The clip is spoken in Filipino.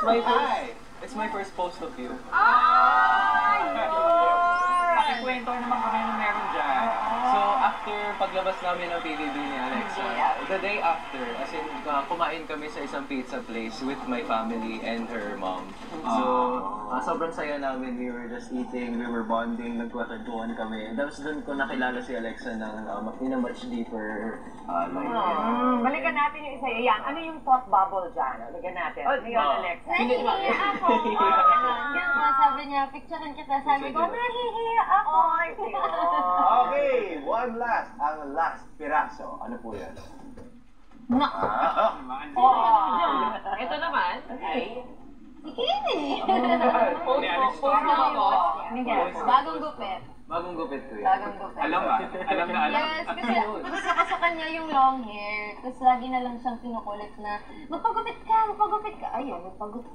It's my first, it's my first post of you. Pakikwento naman kami ng meron dyan. So, after paglabas namin ng PBB ni Alexa, the day after, as in, uh, kumain kami sa isang pizza place with my family and her mom. So, uh, sobrang saya namin. We were just eating, we were bonding, nagkwatantuan kami. Tapos doon ko nakilala si Alexa ng uh, in a much deeper uh, like, Mm, balikan natin yung isa. Yan, ano yung thought bubble dyan? Balikan natin. Ano yun, Oh. Alex? Nahihiya ako. Ganun po, sabi niya, picturean kita. Sabi ko, nahihiya ako. Okay, one last. Ang last piraso. Ano po yan? Na, Ah, Oh. Ito naman. Ay. si Kimi. Ni Alex Yes, bagong gupit. Bagong gupit ko yun. Bagong gupit. Alam ba? Alam na alam. Yes, kasi gusto ko sa kanya yung long hair. Tapos lagi na lang siyang kinukulit na, magpagupit ka, magpagupit ka. Ayun, magpagupit.